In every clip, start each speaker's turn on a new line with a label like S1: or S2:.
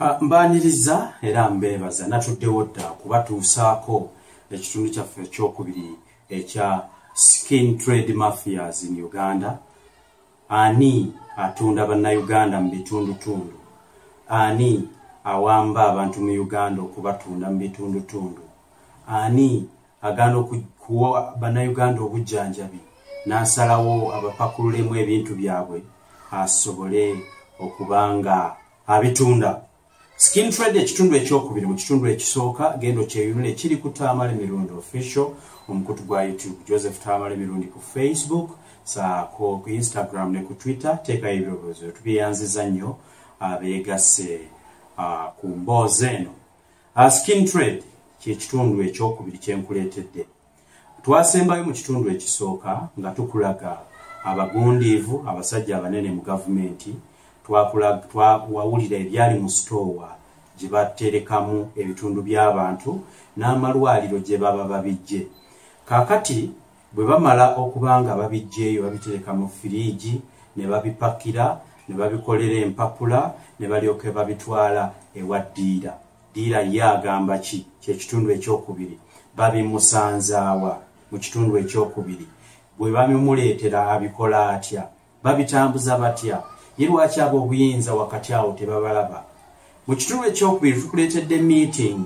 S1: Mbaaniriza era mbeebaza natuddewo dda kubatuusaako ekitundu kyaffe ekyokubiri ekya skin trade mafias in uganda. Ani atunda bannayuganda mu bitundutundu? Ani awamba abantu mu uganda okubatunda mu bitundutundu? Ani agenda okuwa bannayuganda obujjanjabi? N'asalawo abapakululemu ebintu byabwe asobole okuba nga abitunda skin trade ekitundu ekyokubiri mu kitundu ekisooka genda okyeyunula ekiri ku tamale mirundi official omukutu gwa youtube joseph tamale mirundi ku facebook saako ku instagram ne ku twitter. Teekayo ebirowoozo tubyeyanziza nnyo abeegasse ah, ku mboozi eno. Ah, skin trade kyekitundu ekyokubiri kyenkuleetedde twasembayo mu kitundu ekisooka nga tukulaga abagundiivu abasajja abanene mu gavumenti twawulira ebyali mu sitoowa gye baterekamu ebitundu by'abantu n'amalwaliro gye baba babijje. Kaakati bwe bamala okuba nga babijjeeyo babitereka mu firiigi ne babipakira ne babikolera empapula ne balyoke babitwala ewa ddiira. Ddiira ye agamba ki? Kyekitundu ekyokubiri. Babimusanzaawa mu kitundu ekyokubiri. Bwe babimuleetera abikola atya? Babitambuza batya ye lwaki aba obuyinza wakati awo tebabalaba? Mu kitundu ekyokubiri tukuleetedde meeting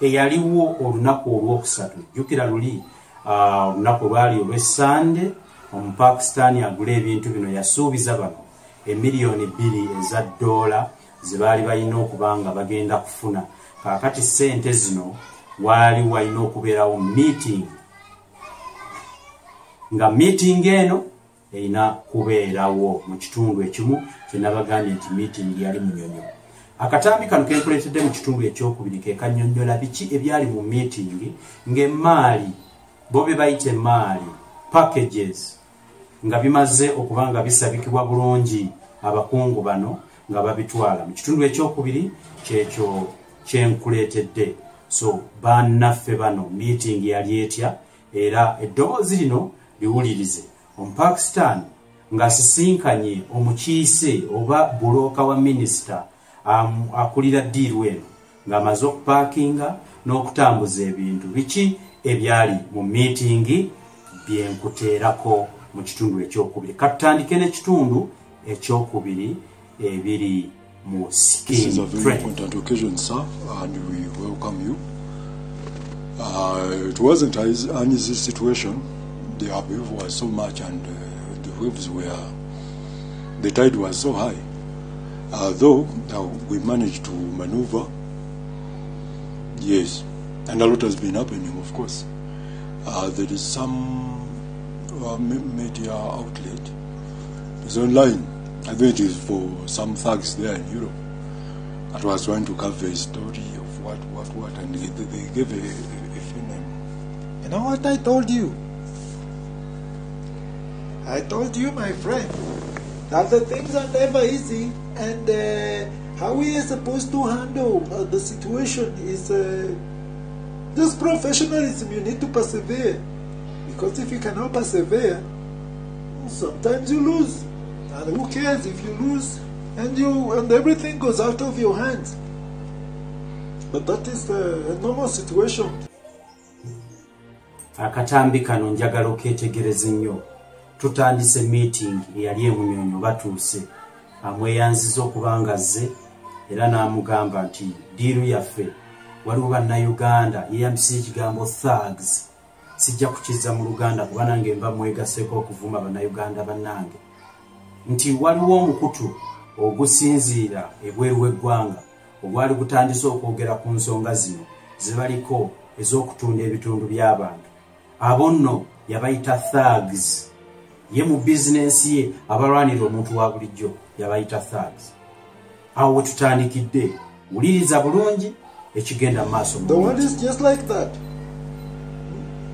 S1: eyaliwo olunaku olwokusatu. Jjukira luli olunaku lwali olwessande omupakisitaani agula ebintu bino yasuubiza bano. Emiliyoni bbiri eza ddoola ze baali balina okuba nga bagenda kufuna. Kaakati ssente zino waali walina okubeerawo meeting. Nga meeting eno erina kubeerawo mu kitundu ekimu kyenabagambye nti meeting yali munyonyo. Akatambi kano kenkuleetedde mu kitundu ekyokubiri ke kanyonyola biki ebyali mu meeting ng'emaali bo be bayita emaali packages nga bimaze okuba nga bisabikibwa bulungi abakungu bano nga babitwala. Mu kitundu ekyokubiri kyekyo kyenkuleetedde. So bannaffe bano meeting yali etya era eddoboozi lino liwulirize omupakisitaani ng'asisinkanye omukiise oba bulooka wa minisita akulira ddiiru eno ng'amaze okupaakinga n'okutambuza ebintu biki ebyali mu miitingi byenkuteerako mu kitundu ekyokubiri katutandike n'ekitundu ekyokubiri ebiri mu skin
S2: you. Uh, it wasn't an easy situation. The upheaval was so much, and uh, the waves were, the tide was so high. Although uh, we managed to maneuver, yes, and a lot has been happening, of course. Uh, there is some uh, media outlet. It's online. I think it is for some thugs there in Europe. That was trying to cover a story of what, what, what, and they, they gave a, a, a name.
S3: You know what I told you? I told you, my friend, that the things are never easy, and uh, how we are supposed to handle uh, the situation is uh, this professionalism. You need to persevere, because if you cannot persevere, sometimes you lose, and who cares if you lose and you and everything goes out of your hands. But that is a normal situation.
S1: akatambi kano njagala oketegereza nnyo tutandise meeting eyali emunyonyo batuuse amweyanziza okuba nga azze era n'amugamba nti diiru yaffe waliwo bannayuganda yeyambisa ekigambo thugs. Sijja kukizza mu luganda kuba nange mba mwegaseeko okuvuma bannayuganda bannange. Nti waliwo omukutu ogusinziira ebweru w'eggwanga ogwali gutandise okwogera ku nsonga zino zibaliko ez'okutunda ebitundu by'abantu abo nno yabayita thugs ye mu bizinensi ye abalwanira omuntu wa bulijjo yabayita thugs awo we tutandikidde wuliriza bulungi ekigenda mu maaso
S3: The world is just like that.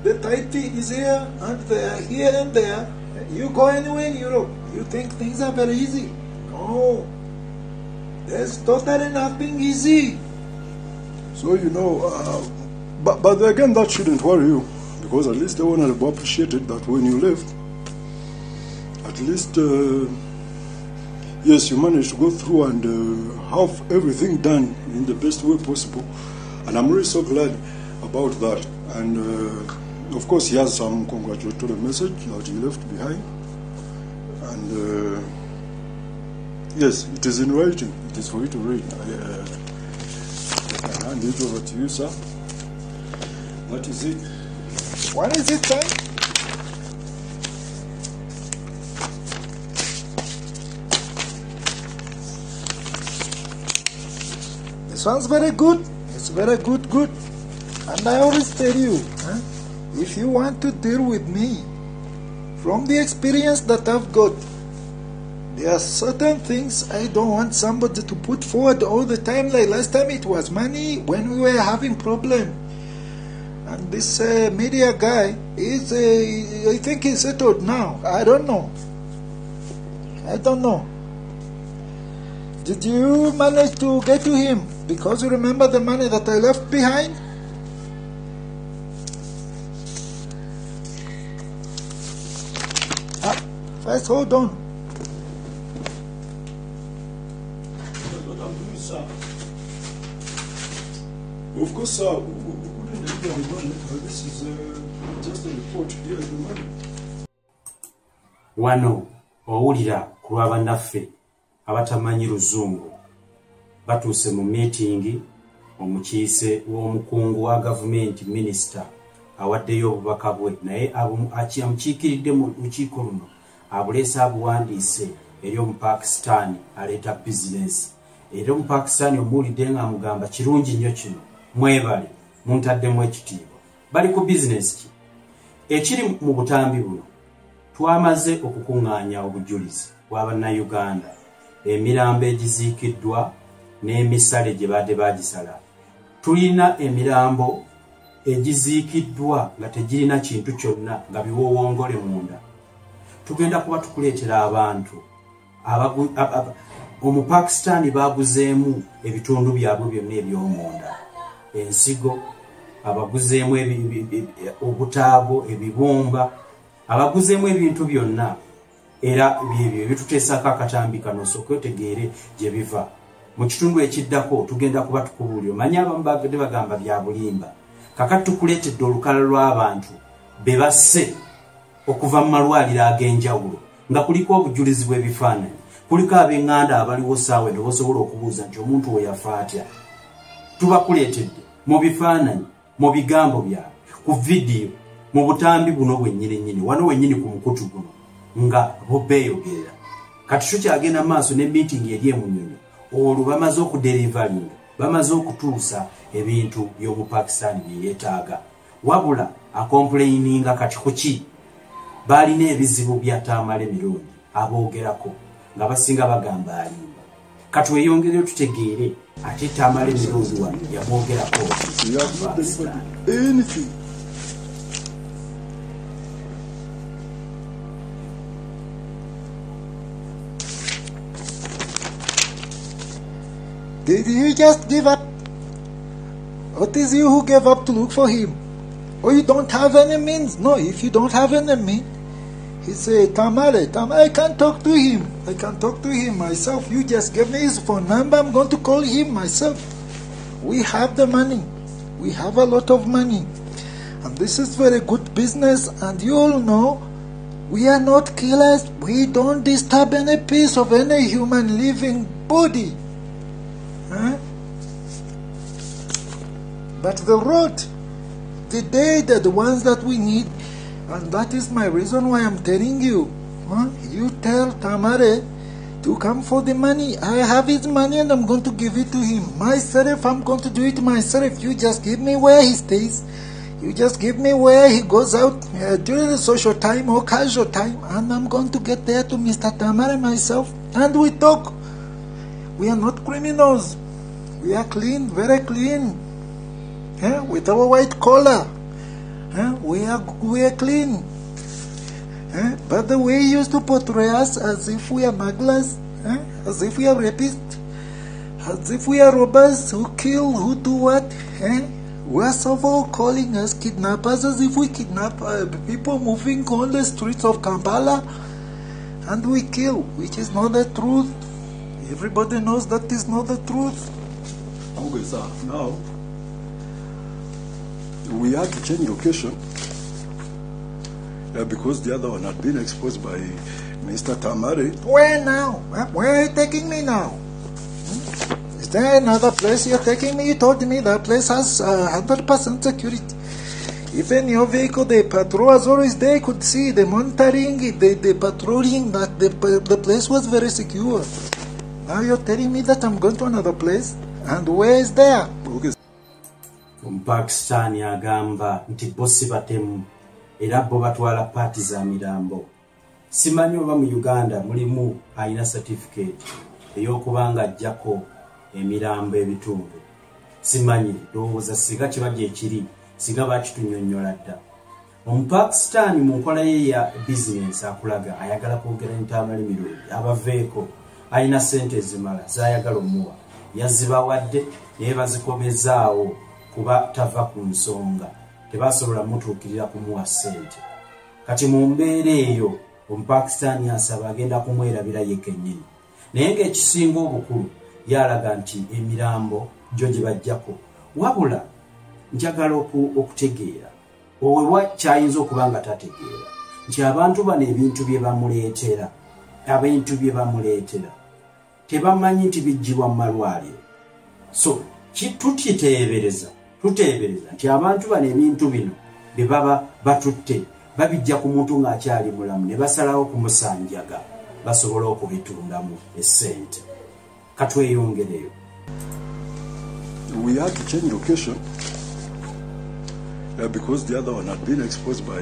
S3: The tight is here and there, here and there. You go anywhere in Europe, you think things are very easy. No, there's totally nothing easy.
S2: So, you know, uh, but, but again, that shouldn't worry you, because at least the Honorable appreciated that when you left, at least uh, yes, you managed to go through and uh, have everything done in the best way possible. And I'm really so glad about that. And uh, of course, he has some congratulatory message that he left behind. And uh, yes, it is in writing. It is for you to read. I, uh, I hand it over to you, sir. That is it.
S3: What is it, son? This one's very good. It's very good, good. And I always tell you, huh, if you want to deal with me, from the experience that I've got, there are certain things I don't want somebody to put forward all the time. Like last time, it was money when we were having problem. And this uh, media guy is, uh, I think he's settled now. I don't know. I don't know. Did you manage to get to him? Because you remember the money that I left behind? Ah, first hold on.
S2: Of course, sir, we we- we the money. Uh, This is uh, just a report. Here is the money.
S1: wano owulira ku lwa bannaffe abatamanyi luzungu batuuse mu miitingi omukiise w'omukungu wa gavumenti minisita awaddeyo obubaka bwe. Naye amukiikiridde mu lukiiko luno abuleese abuwandiise eri omupakisitaani aleeta bizinesi era omupakisitaani omuwulidde ng'amugamba kirungi nnyo kino mwebale muntaddemu ekitiibwa. Bali ku bizinesi ki? Ekiri mu butambi buno twamaze okukuŋŋaanya obujulizi bwa bannayuganda. Emirambo egiziikiddwa n'emisale gye badde bagisala tulina emirambo egiziikiddwa nga tegirina kintu kyonna nga biwowongole munda. Tugenda kuba tukuleetera abantu. Omupakisitaani baguzeemu ebitundu byabwe byonna ebyomunda. Ensigo abaguzeemu obutaago ebibumba abaguzeemu ebintu byonna. Era byebyo ebituteesako akatambi kano osooke otegeere gye biva mu kitundu ekiddako tugenda kuba tukubuulira omanye abamu bagende bagamba bya bulimba. Kakati tukuleetedde olukala lw'abantu be basse okuva mu malwaliro ag'enjawulo nga kuliko obujulizi bw'ebifaananyi. Kuliko ab'eŋŋanda abaliwo saawa eno bosobola okubuuza nti omuntu we yafa atya? Tubakuleetedde mu bifaananyi mu bigambo byabwe ku vidiyo mu butambi buno bwennyini nnyini wano wennyini ku mukutu guno nga bubeeyogerera kati tukyagenda mu maaso ne miitingi eri emunyonyo olwo bamaze okuderivalinga bamaze okutuusa ebintu by'omupakisitaani bye yeetaaga. Wabula akompuleyininga kati ku ki? Baalina ebizibu bya taamala emirundi aboogerako nga basinga bagamba alimba. Katweyongereyo tutegeere ate taamala emirundi wano yamwogerako
S3: Did you just give up? What is you who gave up to look for him? Or you don't have any means? No, if you don't have any means, he said, Tamale, Tamale, I can't talk to him. I can't talk to him myself. You just give me his phone number. I'm going to call him myself. We have the money. We have a lot of money. And this is very good business. And you all know we are not killers. We don't disturb any piece of any human living body. But the road, the day, the ones that we need. And that is my reason why I'm telling you. Huh? You tell Tamare to come for the money. I have his money and I'm going to give it to him. Myself, I'm going to do it myself. You just give me where he stays. You just give me where he goes out uh, during the social time or casual time. And I'm going to get there to Mr. Tamare myself. And we talk. We are not criminals. We are clean, very clean. Eh? With our white collar. Eh? We are we are clean. Eh? But the way used to portray us as if we are smugglers, eh? as if we are rapists, as if we are robbers who kill, who do what, eh? Worst of all, calling us kidnappers as if we kidnap uh, people moving on the streets of Kampala and we kill, which is not the truth. Everybody knows that is not the truth.
S2: Okay, sir. Now, we had to change location uh, because the other one had been exposed by Mr. Tamari.
S3: Where now? Where are you taking me now? Hmm? Is there another place you're taking me? You told me that place has uh, 100% security. Even your vehicle, the patrol was always there. could see the monitoring, the, the patrolling, that the, the place was very secure. Now you're telling me that I'm going to another place? And where is there?
S2: Okay,
S1: omupakistaani agamba nti bo si batemu era bo batwala paati za mirambo simanyi oba mu uganda mulimu alina satifikeeti ey'okuba nga ajjako emirambo ebitundu simanyi lowooza singa kibajja ekiri singa bakitunyonnyola dda omupakisitaani mu nkola ye ya bizinensi akulaga ayagala kwogera ntamali mirundi abaveeko alina sente ezimala zayagala omuwa. Yazibawadde naye bazikomezaawo kuba tava ku nsonga. Tebasobola mutuukirira kumuwa sente kati mu mbeera eyo omupakisitaani asaba agenda kumwerabira ye kennyini. Naye ng'ekisinga obukulu yalaga nti emirambo gyo gye bajjako wabula njagala oku- okutegeera. Owewa kyayinza okuba nga tategeera? Nti abantu bano ebintu bye bamuleetera ebintu bye bamuleetera tebamanyi nti bijjibwa mu malwaliro so tukiteebereza tuteebereza nti abantu bano ebintu bino bye baba batutte babijja ku muntu ng'akyali mulamu ne basalawo kumusanjaga basobole okubitundamu essente katweyongereyo
S2: we had to change location uh, because the other one had been exposed by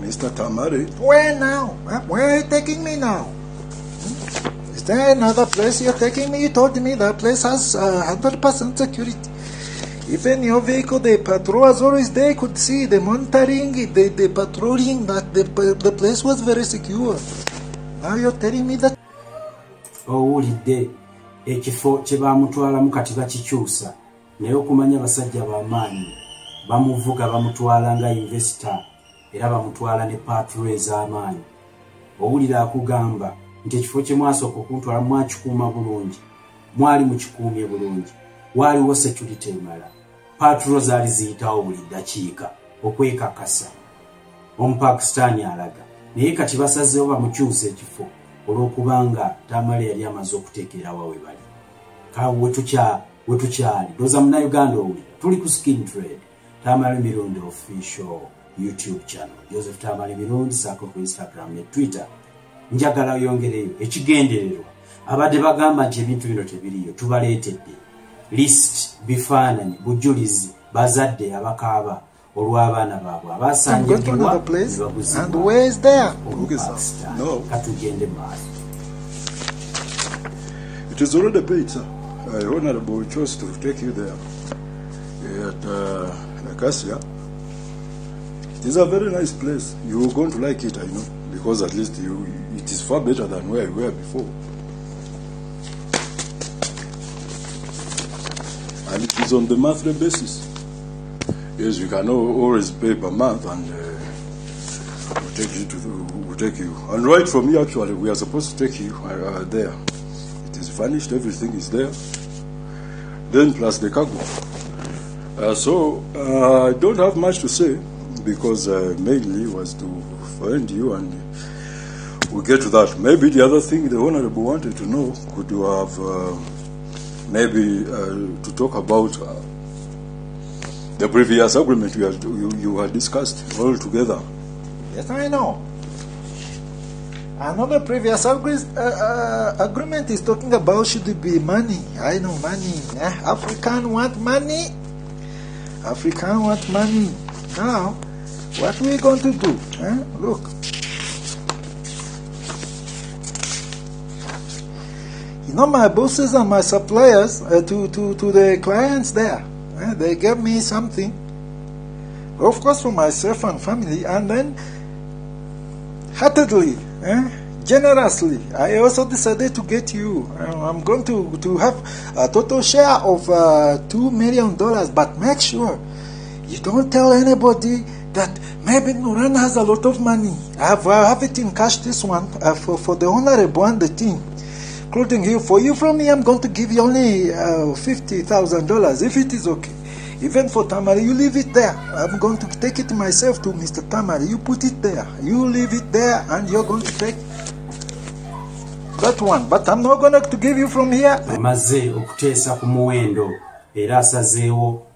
S2: Mr. Tamari.
S3: Where now? Where are you taking me now? Hmm? There another place you're taking me? You told me that place has uh, 100% security. Even your vehicle, the patrol was always there. could see the monitoring, the, the patrolling, that the, the place was very secure. Now you're telling me that
S1: owulidde ekifo kye bamutwalamu kati bakikyusa naye okumanya basajja bamaanyi bamuvuga bamutwala nga invesita era bamutwala ne paatulo ez'amaanyi owulira akugamba nti ekifo kye mwasooka okuntwala mwakikuuma bulungi mwali mukikuumye bulungi. Waaliwo security emala. Paatulo zaali ziyitawo buli ddakiika okwekakasa. Omupakisitaani alaga naye kati basazeewo bamukyusa ekifo olw'okubanga tamale yali amaze okuteekerawa we bali. Kawe wetukya- wetukyali doza munauganda owuli tuli ku skin trade. Tamale mirundi official youtube channel. Joseph tamale mirundi saako ku instagram ne twitter njagala yongereyo ekigendererwa abadde bagamba nti ebintu bino tebiriyo tubaleetedde list bifaananyi bujulizi bazadde abakaaba olw'abaana baabwe
S3: I'm going to
S1: abasanjagibwa
S3: another place.
S1: ne
S3: And
S1: baguzibwa
S3: where is there?
S2: Okay, sir.
S1: Pakistan.
S2: No.
S1: katugende maaso
S2: It is already paid, sir. Uh, Honorable chose to take you there at uh, Acacia. It is a very nice place. You're going to like it, I know, because at least you, it is far better than where you were before. And it is on the monthly basis. Yes, you can always pay per month and uh, we'll take you to the, we'll take you. And right from here, actually, we are supposed to take you uh, uh, there. It is furnished, everything is there. Then plus the cargo. Uh, so uh, I don't have much to say because uh, mainly was to find you and we'll get to that. Maybe the other thing the honorable wanted to know could you have uh, maybe uh, to talk about uh, the previous agreement you had, you, you had discussed all together.
S3: Yes, I know. Another previous uh, uh, agreement is talking about should it be money. I know money. Eh? African want money. African want money. Now, what we going to do? Eh? Look. Know my bosses and my suppliers uh, to, to, to the clients there. eh, They gave me something. Of course for myself and family. And then heartedly, eh, generously, I also decided to get you. Uh, I'm going to, to have a total share of uh, $2 million, but make sure you don't tell anybody that maybe Nuran has a lot of money. I have, I have it in cash, this one, uh, for, for the honorable and the team. Including you. For you from me, I'm going to give you only uh, $50,000 if it is okay. Even for Tamari, you leave it there. I'm going to take it myself to Mr. Tamari. You put it there. You leave it there and you're going to take that one. But I'm not going to give you from here.
S1: amaze okuteesa ku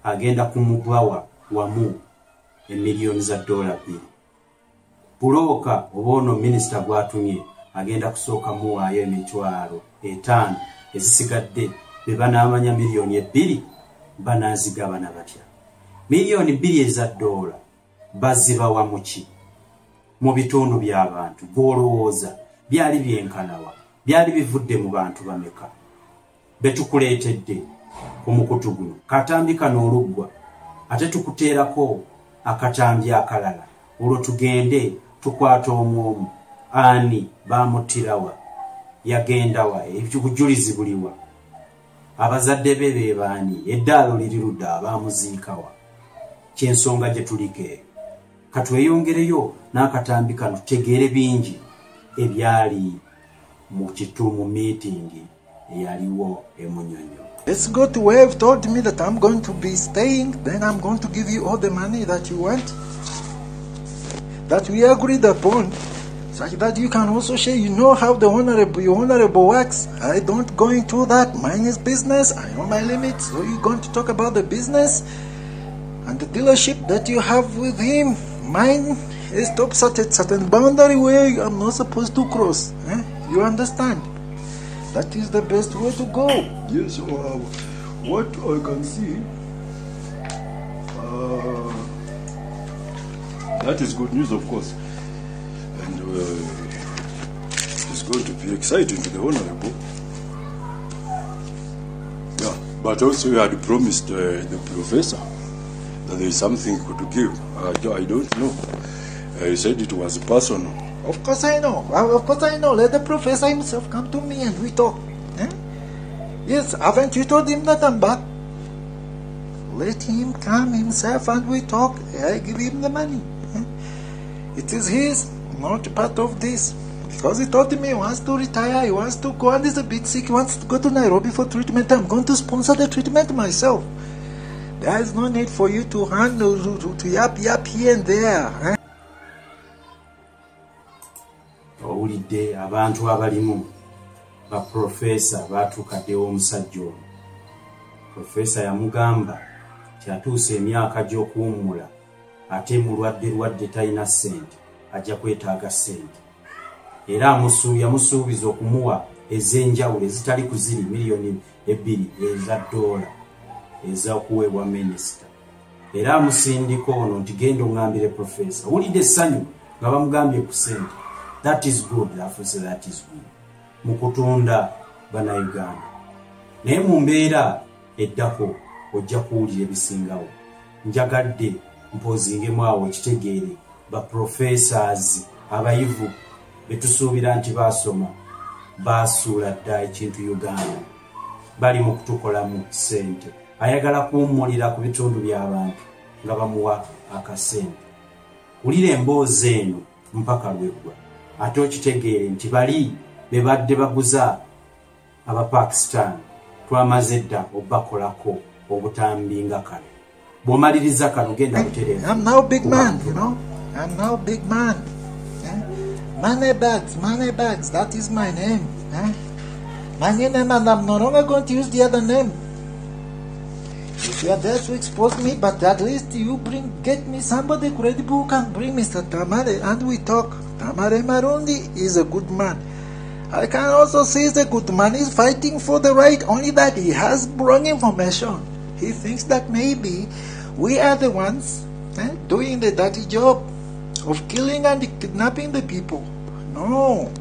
S1: agenda kumugwawa wamu emiliyoni za dola bbiri bulooka oba ono minisita gwatumye agenda kusooka muwaayo emitwalo etaano ezisigadde. Be banaamanya miliyoni ebbiri banaazigabana batya miliyoni bbiri eza dola bazibawa mu ki? Mu bitundu by'abantu gw'olowooza. Byali byenkanawa byali bivudde mu bantu bameka? Betukuleetedde ku mukutu guno. Katambi kano oluggwa ate tukuteerako akatambi akalala. Olwo tugende tukwata omu omu ani baamuttirawa yagendawa ebujulizi buliwa abazadde be be baani eddaalo liri ludda abaamuziikawa kyensonga gye tuliko eyo katweyongereyo n'akatambi kano tutegeere bingi ebyali mu kitu mu miitingi eyaliwo emunyonyo
S3: Let's go to you've told me that I'm going to be staying. Then I'm going to give you all the money that you want. That we agreed upon. Such that you can also share. You know how the honorable, your honorable works. I don't go into that. Mine is business. I know my limits. So you're going to talk about the business and the dealership that you have with him. Mine is top at a certain boundary where I'm not supposed to cross. eh? You understand? That is the best way to go.
S2: Yes, uh, what I can see, uh, that is good news, of course. It's going to exciting to the Honorable. Yeah, but also you had promised uh, the professor that there is something to give. I, do- I don't know. Uh, he said it was personal.
S3: Of course I know. Well, Of course I know. Let the professor himself come to me and we talk. Eh? Yes, haven't you told him that I'm back? Let him come himself and we talk. I give him the money. eh? It is his, not part of this. Because he told me he wants to retire, he wants to go and he's a bit sick, he wants to go to Nairobi for treatment. I'm going to sponsor the treatment myself. There is no need for you to handle, to, to, to yap yap here and there. eh?
S1: owulidde abantu abalimu baprofesa baatuukaddewo omusajja ono profesa yamugamba kyatuusa emyaka gy'okuwummula ate mulwadde lwadde talina ssente ajja kwetaaga ssente era amusu- yamusuubiza okumuwa ez'enjawulo ezitali ku ziri miliyoni ebbiri eza ddoola ez'okuweebwa minisita. Era amusindika ono nti genda oŋŋambire profesa wulidde essanyu nga bamugambye ku ssente. That is good afuuse that is good. Mu kutunda bannayuganda. Naye mu mbeera eddako ojja kuwulira ebisingawo njagadde mpozingemu awo ekitegeere baprofessors abayivu betusuubira nti baasoma baasuula dda ekintu uganda. Bali mu kutukolamu ssente. Ayagala kuwummulira ku bitundu by'abantu nga bamuwa akasente. Wulira emboozi eno mpaka lweggwa ate okitegeere nti bali be badde baguza abapakistan twamaze dda obakolako obutambi nga kano. Bw'omaliriza kano genda butereeza
S3: I'm now big man, you know. I'm now big man. Eh? Money bags, money bags. That is my name. Eh? My name, and I'm no longer going to use the other name. If you are there to expose me, but at least you bring, get me somebody credible who can bring Mr. Tamare, and we talk. Tamare Marundi is a good man. I can also he's a good man. He's fighting for the right, only that he has wrong information. He thinks that maybe we are the ones eh, doing the dirty job of killing and kidnapping the people. No.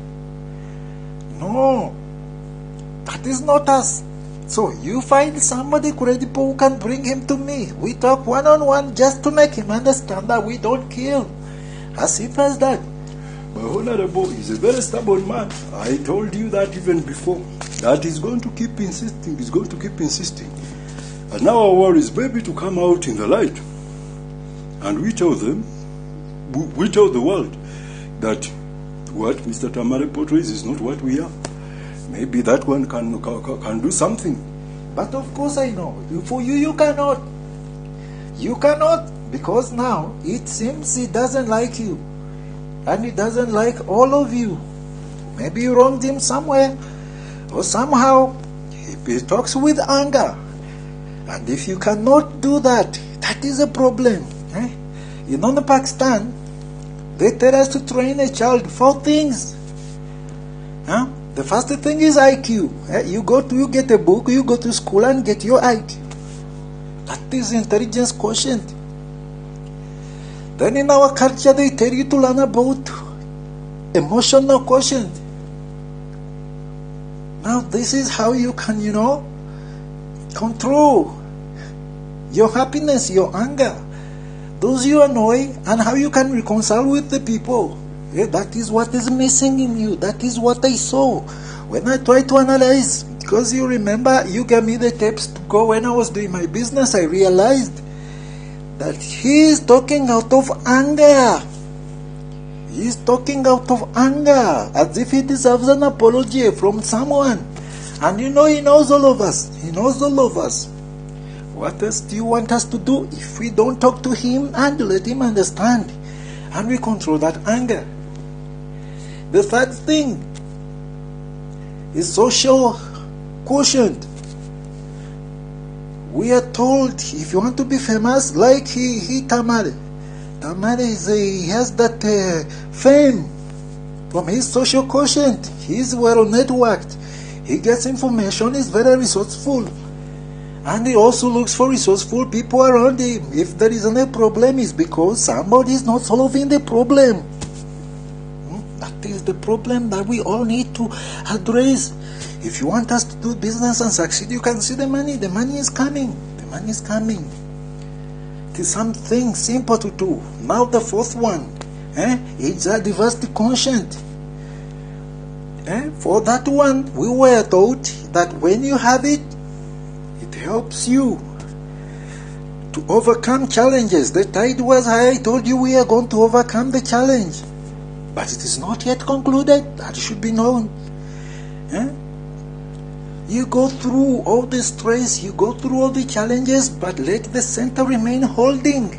S3: No. That is not us. So you find somebody credible who can bring him to me. We talk one on one just to make him understand that we don't kill. As simple as that.
S2: My honorable is a very stubborn man. I told you that even before. That he's going to keep insisting, he's going to keep insisting. And now our war is maybe to come out in the light. And we tell them, we tell the world that what Mr. Tamare portrays is not what we are. maybe that one can, can, can do something.
S3: But of course I know. For you, you cannot. You cannot because now it seems he doesn't like you. And he doesn't like all of you. Maybe you wronged him somewhere or somehow. He, talks with anger. And if you cannot do that, that is a problem. Eh? In Pakistan, they tell us to train a child for things. Huh? The first thing is IQ. Eh? You go to you get a book, you go to school and get your IQ. That is intelligence quotient. Then in our culture they tell you to learn about emotional quotient. Now this is how you can, you know, control your happiness, your anger, those you annoy, and how you can reconcile with the people. Yeah, that is what is missing in you. That is what I saw when I tried to analyze. Because you remember, you gave me the tips to go when I was doing my business. I realized that he is talking out of anger. He is talking out of anger as if he deserves an apology from someone. And you know, he knows all of us. He knows all of us. What else do you want us to do if we don't talk to him and let him understand and we control that anger? The third thing is social quotient. We are told if you want to be famous, like he, he Tamale. Tamale is a, he has that uh, fame from his social quotient. He's well networked. He gets information, he's very resourceful. And he also looks for resourceful people around him. If there isn't a problem, it's because somebody is not solving the problem. Hmm? That is the problem that we all need to address. If you want us to do business and succeed, you can see the money. The money is coming. The money is coming. It is something simple to do. Now the fourth one, eh? It's a diversity quotient. Eh? For that one, we were taught that when you have it helps you to overcome challenges. The tide was high. I told you we are going to overcome the challenge. But it is not yet concluded. That should be known. You go through all the stress, you go through all the challenges, but let the center remain holding.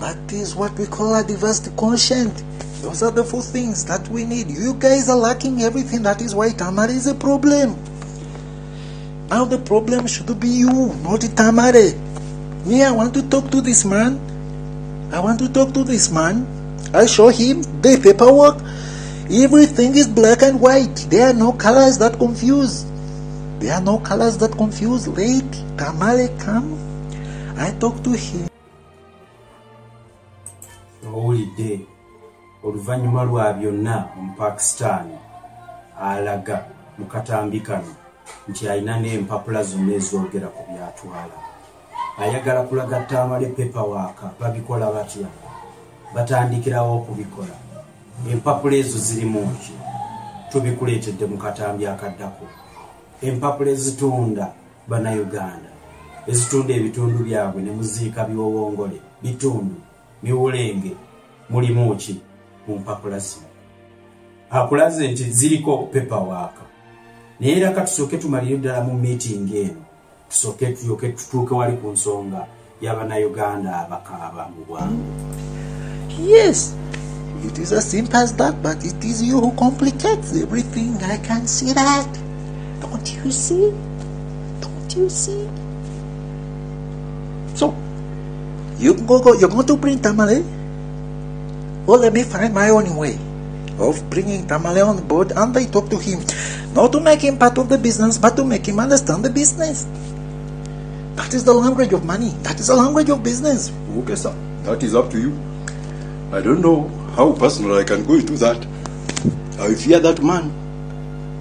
S3: That is what we call a diversity quotient. Those are the four things that we need. You guys are lacking everything. That is why Tamara is a problem. Now the problem should be you, not Tamare. Me, I want to talk to this man. I want to talk to this man. I show him the paperwork. Everything is black and white. There are no colors that confuse. There are no colors that confuse. Let Tamale come. I talk to him.
S1: owulidde oluvannyuma lwa byonna omupakisitaani alaga mu nti alina n'empapula zonna ezogera ku byatwala. Ayagala kulaga taamale pepawaaka babikola batya? Batandikirawo okubikola. Empapula ezo zirimu ki tubikuleetedde mu katambi akaddako. Empapula ezitunda bannayuganda ezitunda ebitundu byabwe ne muziika biwowongole bitundu miwulenge mulimu ki? Mu mpapula zino. Akulaze nti ziriko pepawaaka naye era katusooke tumalire ddala mu miitingi eno tusooke tulyoke tutuuke wali ku nsonga y'abannayuganda abakaaba mu bwangu
S3: Yes, it is as simple as that, but it is you who complicates everything. I can see that. Don't you see? Don't you see? So, you go, go you're going to bring Tamale? Well, let me find my own way of bringing Tamale on board and I talk to him. Not to make him part of the business, but to make him understand the business. That is the language of money. That is the language of business.
S2: Okay, sir. That is up to you. I don't know how personal I can go into that. I fear that man,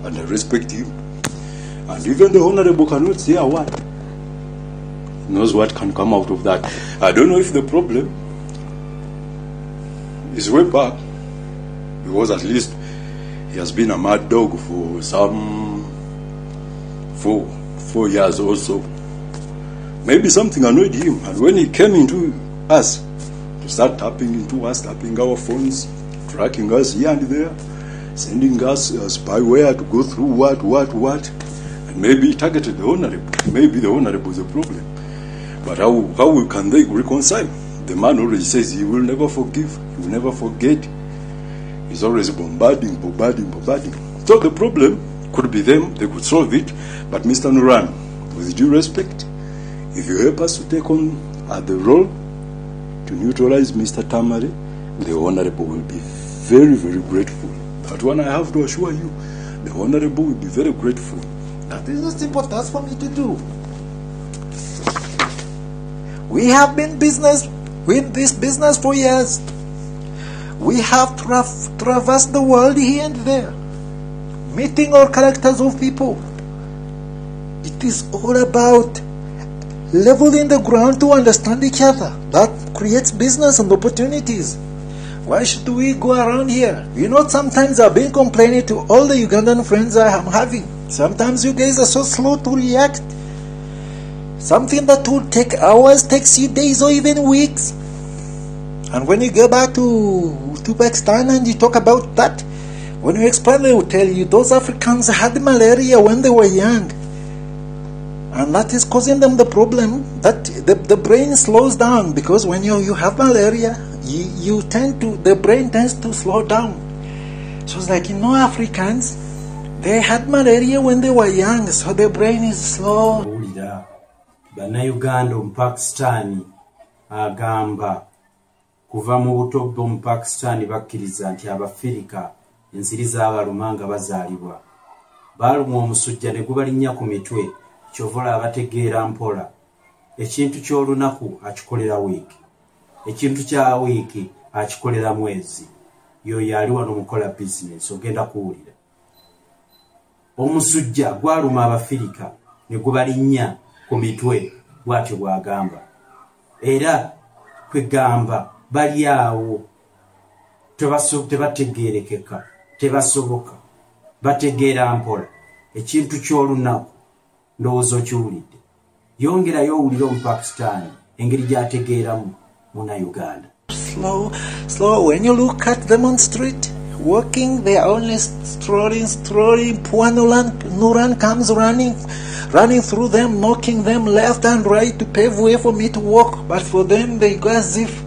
S2: and I respect him. And even the Honorable cannot say a word. He knows what can come out of that. I don't know if the problem is way back, because at least he has been a mad dog for some four, four years or so. Maybe something annoyed him, and when he came into us, to start tapping into us, tapping our phones, tracking us here and there. sending us spyware to go through what, what, what, and maybe targeted the honorable. Maybe the honorable is a problem. But how, how can they reconcile? The man already says he will never forgive, he will never forget. He's always bombarding, bombarding, bombarding. So the problem could be them, they could solve it. But Mr. Nuran, with due respect, if you help us to take on uh, the role to neutralize Mr. Tamari, the Honorable will be very, very grateful. That one I have to assure you, the Honorable will be very grateful.
S3: That is a simple task for me to do. We have been business with this business for years. We have tra- traversed the world here and there, meeting all characters of people. It is all about leveling the ground to understand each other. That creates business and opportunities. Why should we go around here? You know, sometimes I've been complaining to all the Ugandan friends I am having. Sometimes you guys are so slow to react. Something that would take hours takes you days or even weeks. And when you go back to, to Pakistan and you talk about that, when you explain, they will tell you those Africans had malaria when they were young. And that is causing them the problem that the, the brain slows down because when you, you have malaria, you, you tend to, the brain tends to slow down. So it's like, you know, Africans, they had malaria when they were young, so their brain is slow.
S1: Oh, agamba kuva mu buto bwe omupakisitaani bakkiriza nti abafirika ensiri z'abaluma nga bazaalibwa. Baalumwa omusujja ne gubalinnya ku mitwe kyovula abategeera mpola. Ekintu ky'olunaku akikolera wiiki. Ekintu kya wiiki akikolera mwezi. Yoyo ali wano mukola bizinesi ogenda kuwulira. Omusujja gwaluma abafirika ne gubalinnya ku mitwe bw'atyo bw'agamba. Era kwegamba bali awo tebategeerekeka tebasoboka bategeera mpola ekintu ky'olunaku ndowooza okiwulidde yongerayo owulire omupakisitaani engeri gy'ategeeramu munnauganda
S3: slow, slow. When you look at them on street, walking, they are only strolling, strolling. Poor Nuran, Nuran comes running, running through them, knocking them left and right to pave way for me to walk. But for them, they go as if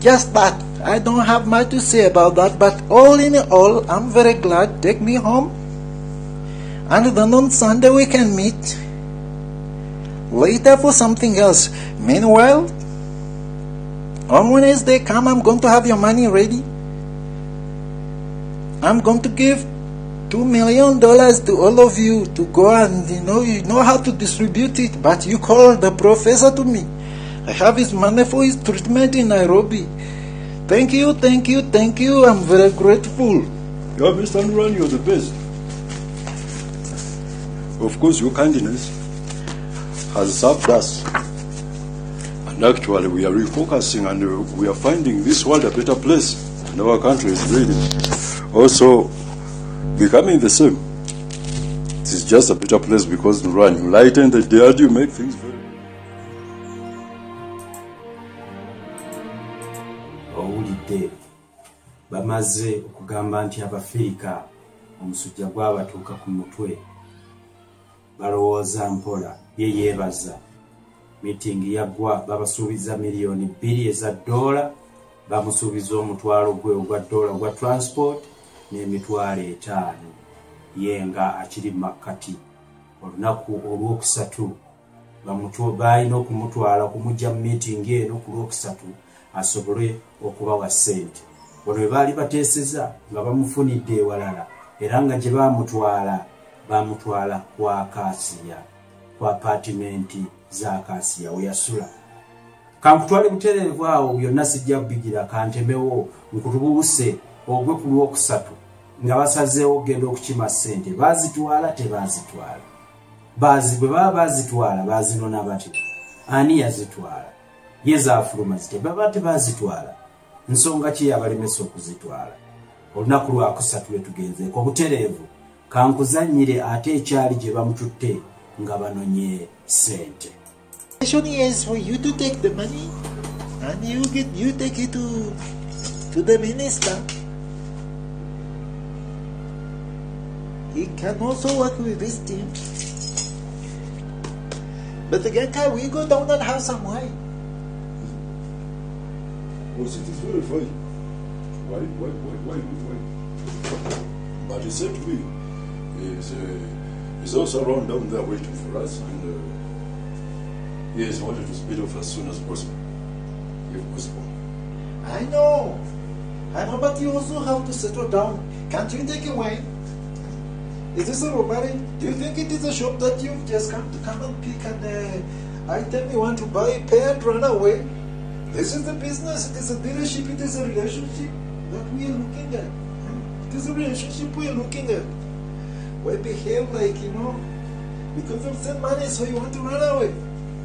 S3: just that. I don't have much to say about that. But all in all, I'm very glad. Take me home, and then on Sunday we can meet later for something else. Meanwhile, on Wednesday, come, I'm going to have your money ready. I'm going to give two million dollars to all of you to go and you know you know how to distribute it, but you call the professor to me. I have his money for his treatment in Nairobi. Thank you, thank you, thank you. I'm very grateful.
S2: Yeah, Mr. Nuran, you're the best. Of course, your kindness has served us. And actually, we are refocusing and uh, we are finding this world a better place. And our country is really also becoming the same. It is just a better place because Nuran, you lighten the day you make things
S1: bamaze okugamba nti abafirika omusujja gwabatuuka ku mutwe. Balowooza mpola ye yeebaza. Mitingi yaggwa babasuubiza miliyoni bbiri eza ddoola. Bamusuubiza omutwalo gwe ogwa ddoola ogwa transport n'emitwalo etaano. Ye nga akiri makkati. Olunaku olwokusatu balina okumutwala kumujja mu miitingi eno ku lwokusatu asobole okubawa ssente wano bwe baali bateeseza nga bamufunidde ewalala era nga gye baamutwala baamutwala ku akasiya ku apatimenti za akasiya we yasula. Kankutwale butereevu awo byonna sijja bigira kantemewo nkutubuuse ogwe ku lwokusatu nga basazeewo okgenda okukima ssente. Baazitwala tebaazitwala. Bazi bwe baba bazitwala bazinona batya ani yazitwala? Ye zaafuluma zite. Baba tebazitwala nsonga ki yabalemesa okuzitwala olunaku lwakusatu lwetugenzeeko butereevu kankuzannyire ate ekyali gye bamututte nga banonye
S3: question is for you to take the money and you get you take it to to the minister he can also work with this team. But again, can we go down and have some wine?
S2: Is fine. Why, why, why, why? But he said to me, he's, uh, he's also around down there waiting for us, and uh, he has wanted to speed off as soon as possible, if possible.
S3: I know. I know, but you also have to settle down. Can't you take away? Is this a robbery? Do you think it is a shop that you've just come to come and pick an uh, item you want to buy, pay and run away? This is the business, it is a dealership, it is a relationship that we are looking at. It is a relationship we are looking at. We behave like, you know, because you've sent money, so you want to run away.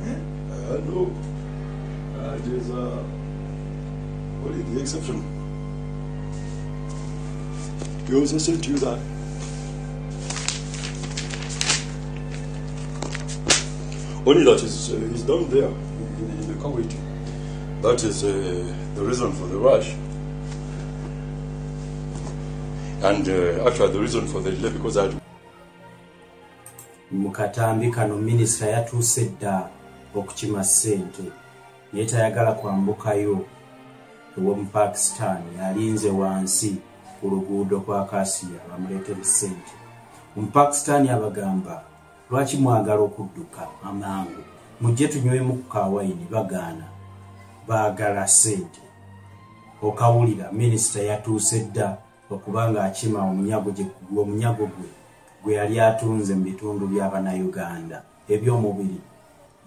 S3: Huh?
S2: I know. Uh, it is uh, only the exception. He also said to you that only that is uh, he's down there in, in the waiting. That is uh, the reason for the rush. And uh, actually, the reason for the delay because I had
S1: mu katambi kano minisita yatuuse dda okukima ssente. Naye tayagala kwambukayo ew'omupakisitaani alinze wansi ku luguudo kwa kasiya bamuleetere ssente. Omupakisitaani abagamba lwaki mwagala okudduka amangu? Mujje tunywemu ku kawayini bagaana baagala ssente. Okawulira minisita yatuuse dda okuba ng'akima omunyago gwe gwe yali atunze mu bitundu by'abannayuganda ebyomubiri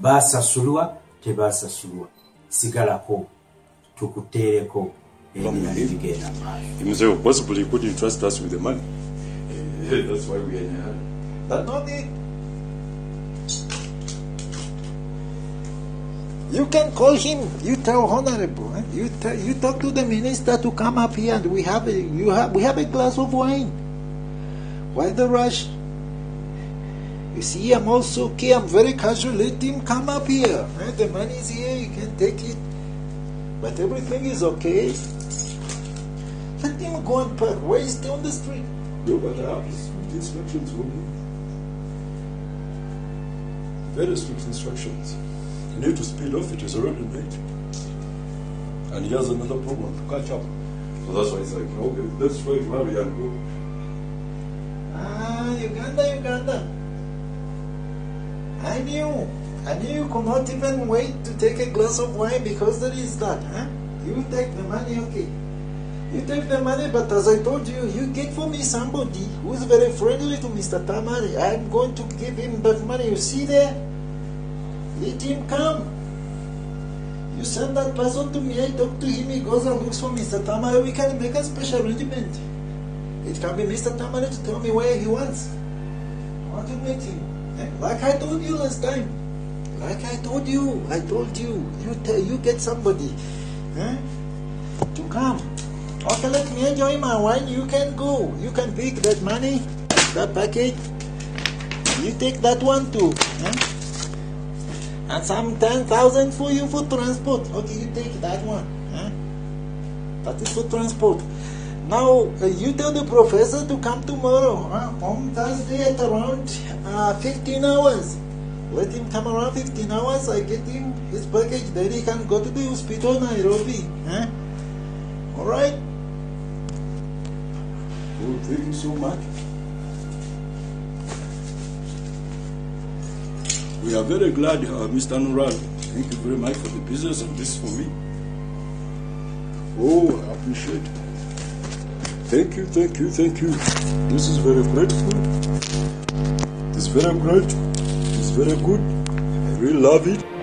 S1: baasasulwa tebasasulwa sigalako tukuteereko ebirali bigenda maaso
S3: You can call him. You tell honorable. eh? You tell, you talk to the minister to come up here, and we have a you have we have a glass of wine. Why the rush? You see, I'm also okay. I'm very casual. Let him come up here. eh? The money is here. You can take it. But everything is okay. Let him go and park. Why is he on the street?
S2: No, but I have instructions him. Very strict instructions. Need to speed off, it is already late. And he has another program to catch up. So that's why he's like, okay, let's try hurry and go.
S3: Ah, Uganda, Uganda. I knew. I knew you could not even wait to take a glass of wine because there is that, huh? You take the money, okay. You take the money, but as I told you, you get for me somebody who is very friendly to Mr. Tamari. I'm going to give him that money. You see there? Let him come. You send that person to me, I talk to him, he goes and looks for Mr. Tamari. We can make a special arrangement. It can be Mr. Tamari to tell me where he wants. I want to meet him. Like I told you last time. Like I told you. I told you. You you get somebody eh, to come. Okay, let me enjoy my wine. You can go. You can pick that money, that package. You take that one too. eh? And some 10,000 for you for transport. Okay, you take that one. eh? That is for transport. Now, uh, you tell the professor to come tomorrow, huh? on Thursday at around uh, 15 hours. Let him come around 15 hours, I get him his package, then he can go to the hospital Nairobi. Huh? Alright?
S2: Oh, thank you so much. We are very glad, uh, Mr. Nural. Thank you very much for the business and this for me. Oh, I appreciate it. Thank you, thank you, thank you. This is very grateful. It's very great. It's very good. I really love it.